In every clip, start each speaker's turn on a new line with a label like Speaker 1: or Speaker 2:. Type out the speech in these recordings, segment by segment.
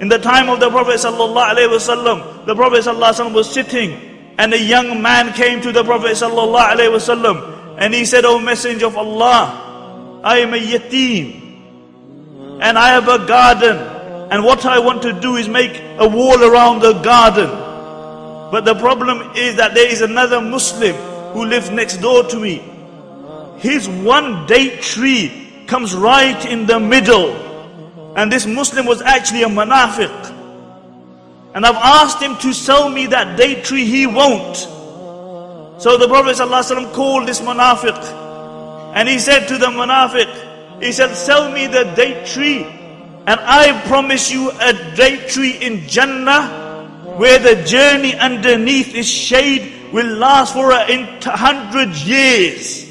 Speaker 1: In the time of the Prophet ﷺ, the Prophet ﷺ was sitting and a young man came to the Prophet ﷺ and he said, O Messenger of Allah, I am a yatim and I have a garden and what I want to do is make a wall around the garden. But the problem is that there is another Muslim who lives next door to me. His one date tree comes right in the middle. and this Muslim was actually a munafiq. And I've asked him to sell me that date tree, he won't. So the Prophet ﷺ called this munafiq. And he said to the munafiq, he said, sell me the date tree. And I promise you a date tree in Jannah where the journey underneath is shade will last for a hundred years.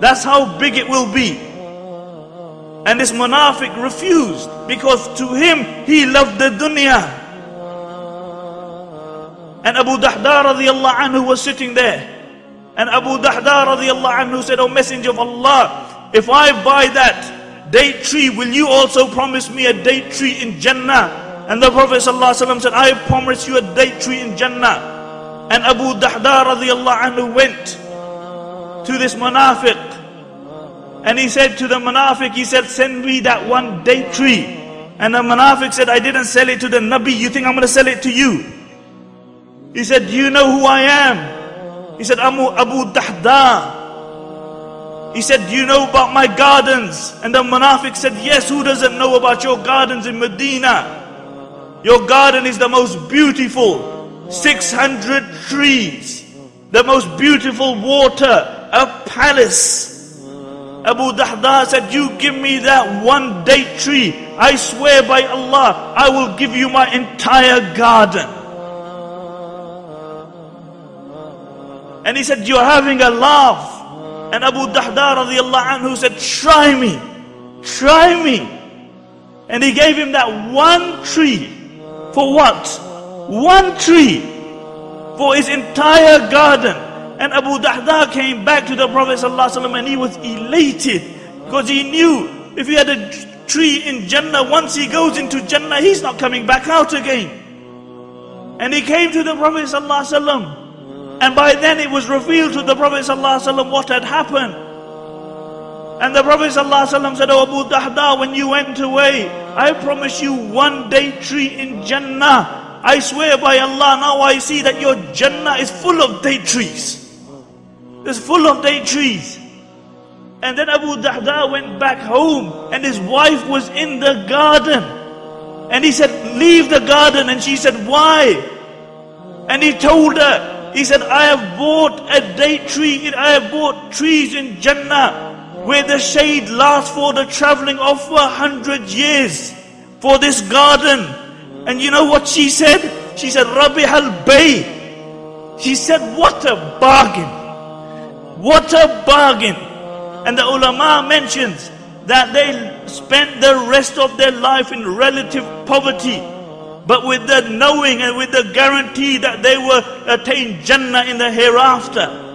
Speaker 1: That's how big it will be. And this munafiq refused because to him he loved the dunya. And Abu Dahda radiallahu anhu was sitting there. And Abu Dahda radiallahu anhu said, O Messenger of Allah, if I buy that date tree, will you also promise me a date tree in Jannah? And the Prophet ﷺ said, I promise you a date tree in Jannah. And Abu Dahda radiallahu anhu went to this munafiq. And he said to the munafiq, he said, send me that one date tree. And the munafiq said, I didn't sell it to the Nabi, you think I'm going to sell it to you? He said, do you know who I am? He said, I'm Abu Dahda. He said, do you know about my gardens? And the munafiq said, yes, who doesn't know about your gardens in Medina? Your garden is the most beautiful. 600 trees. The most beautiful water. A palace. Abu Dahda said, you give me that one date tree. I swear by Allah, I will give you my entire garden. And he said, you're having a laugh. And Abu Dahda radiallahu anhu said, try me. Try me. And he gave him that one tree. For what? One tree for his entire garden. And Abu Dahda came back to the Prophet ﷺ and he was elated because he knew if he had a tree in Jannah, once he goes into Jannah, he's not coming back out again. And he came to the Prophet ﷺ and by then it was revealed to the Prophet ﷺ what had happened. And the Prophet ﷺ said, Oh Abu Dahda, when you went away, I promise you one date tree in Jannah. I swear by Allah, now I see that your Jannah is full of date trees. It's full of date trees. And then Abu Dahda went back home and his wife was in the garden. And he said, leave the garden. And she said, why? And he told her, he said, I have bought a date tree, I have bought trees in Jannah where the shade lasts for the traveling of a hundred years for this garden. And you know what she said? She said, Rabbi al Bay. She said, what a bargain. What a bargain. And the ulama mentions that they spent the rest of their life in relative poverty. But with the knowing and with the guarantee that they will attain Jannah in the hereafter.